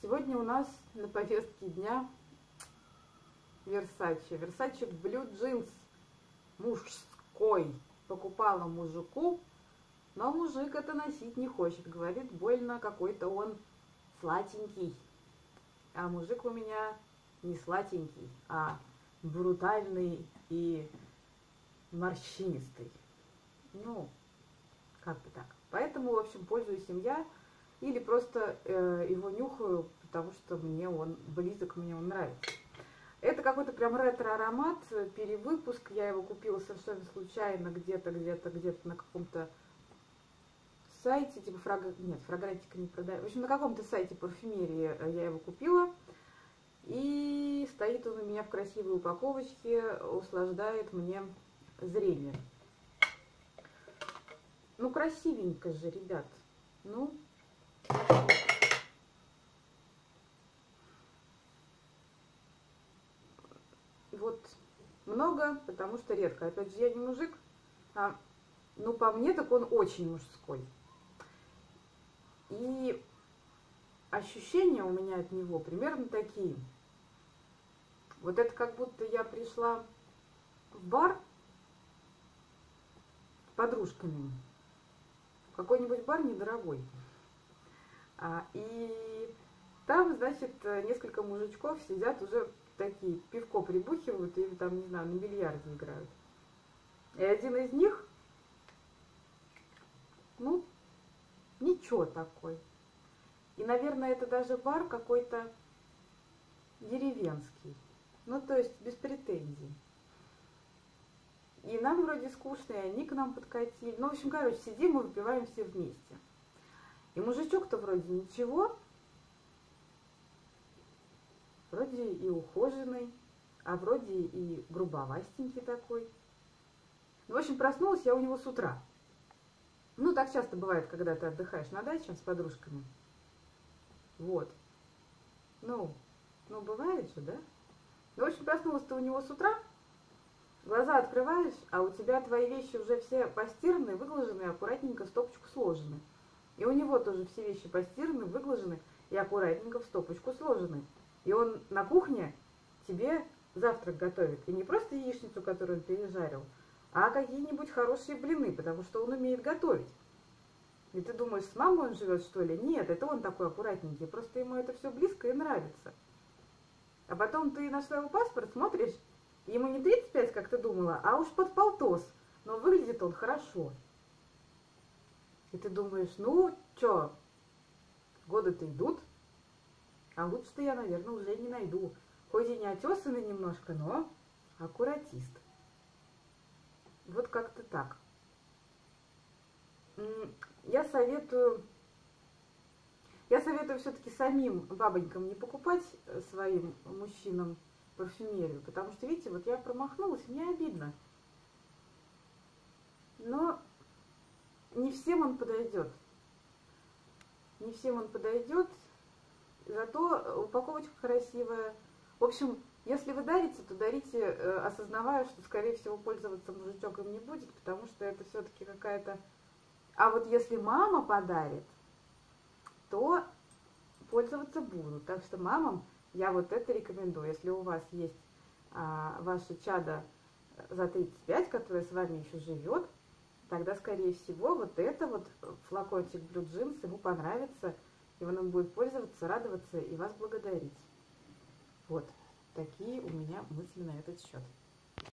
Сегодня у нас на повестке дня Версачи. Версачи Блю Джинс мужской. Покупала мужику, но мужик это носить не хочет. Говорит, больно какой-то он сладенький. А мужик у меня не сладенький, а брутальный и морщинистый. Ну, как бы так. Поэтому, в общем, пользуюсь им я или просто э, его нюхаю, потому что мне он близок, мне он нравится. Это какой-то прям ретро-аромат, перевыпуск. Я его купила совершенно случайно где-то, где-то, где-то на каком-то сайте, типа фраг... Нет, фрагрантика не продаю. В общем, на каком-то сайте парфюмерии э, я его купила. И стоит он у меня в красивой упаковочке, услаждает мне зрение. Ну, красивенько же, ребят. Ну, вот много, потому что редко. Опять же, я не мужик, а, ну, по мне, так он очень мужской. И ощущения у меня от него примерно такие. Вот это как будто я пришла в бар с подружками. Какой-нибудь бар недорогой. А, и там, значит, несколько мужичков сидят уже такие, пивко прибухивают и там, не знаю, на бильярде играют. И один из них, ну, ничего такой. И, наверное, это даже бар какой-то деревенский. Ну, то есть без претензий. И нам вроде скучно, и они к нам подкатили. Ну, в общем, короче, сидим и выпиваем все вместе. И мужичок-то вроде ничего, вроде и ухоженный, а вроде и грубовастенький такой. Ну, в общем, проснулась я у него с утра. Ну, так часто бывает, когда ты отдыхаешь на даче с подружками. Вот. Ну, ну, бывает же, да? Ну, в общем, проснулась ты у него с утра, глаза открываешь, а у тебя твои вещи уже все постираны, выглажены, аккуратненько в стопочку сложены. И у него тоже все вещи постираны, выглажены и аккуратненько в стопочку сложены. И он на кухне тебе завтрак готовит. И не просто яичницу, которую он пережарил, а какие-нибудь хорошие блины, потому что он умеет готовить. И ты думаешь, с мамой он живет, что ли? Нет, это он такой аккуратненький, просто ему это все близко и нравится. А потом ты нашла его паспорт, смотришь, ему не 35, как ты думала, а уж под полтос, но выглядит он хорошо. И ты думаешь, ну, чё, годы-то идут, а лучше-то я, наверное, уже не найду. Хоть и не отесанный немножко, но аккуратист. Вот как-то так. Я советую, я советую все-таки самим бабонькам не покупать э, своим мужчинам парфюмерию, потому что, видите, вот я промахнулась, мне обидно. Но не всем он подойдет. Не всем он подойдет, зато упаковочка красивая. В общем, если вы дарите, то дарите, э, осознавая, что, скорее всего, пользоваться мужичок им не будет, потому что это все-таки какая-то... А вот если мама подарит, то пользоваться буду. Так что мамам я вот это рекомендую. Если у вас есть а, ваше чадо за 35, которое с вами еще живет, тогда, скорее всего, вот это вот флакончик Blue Jeans ему понравится, и он им будет пользоваться, радоваться и вас благодарить. Вот такие у меня мысли на этот счет.